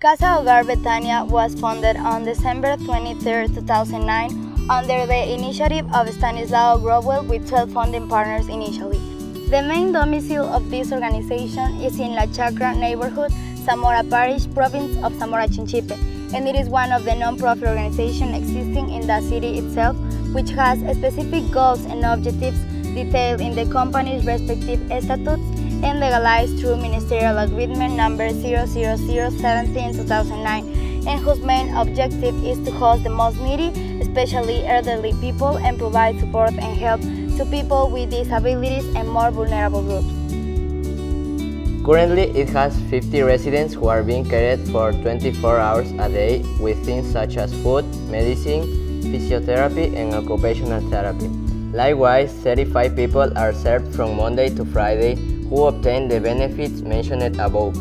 Casa Hogar Betania was founded on December 23, 2009 under the initiative of Stanislao Growell with 12 funding partners initially. The main domicile of this organization is in La Chacra neighborhood, Zamora Parish, province of Zamora Chinchipe, and it is one of the non-profit organizations existing in the city itself, which has specific goals and objectives detailed in the company's respective statutes and legalized through Ministerial Agreement number 00017-2009 and whose main objective is to host the most needy, especially elderly people, and provide support and help to people with disabilities and more vulnerable groups. Currently, it has 50 residents who are being cared for 24 hours a day with things such as food, medicine, physiotherapy, and occupational therapy. Likewise, 35 people are served from Monday to Friday who obtain the benefits mentioned above,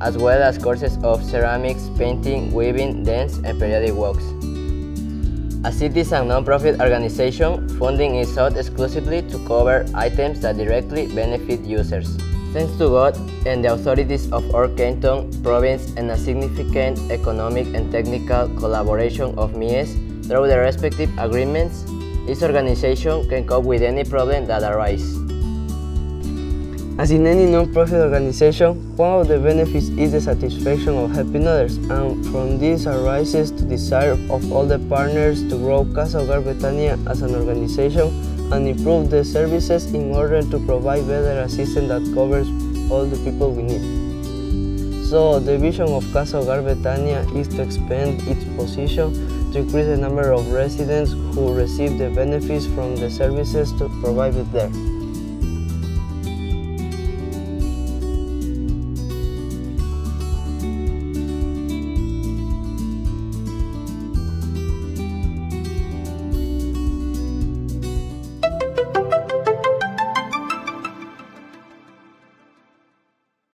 as well as courses of ceramics, painting, weaving, dance, and periodic walks. As it is a non-profit organization, funding is sought exclusively to cover items that directly benefit users. Thanks to God and the authorities of our canton, province, and a significant economic and technical collaboration of MIES through the respective agreements, this organization can cope with any problem that arises. As in any non-profit organization, one of the benefits is the satisfaction of helping others, and from this arises the desire of all the partners to grow Casa Hogar Betania as an organization and improve the services in order to provide better assistance that covers all the people we need. So the vision of Casa Hogar Betania is to expand its position to increase the number of residents who receive the benefits from the services to provided there.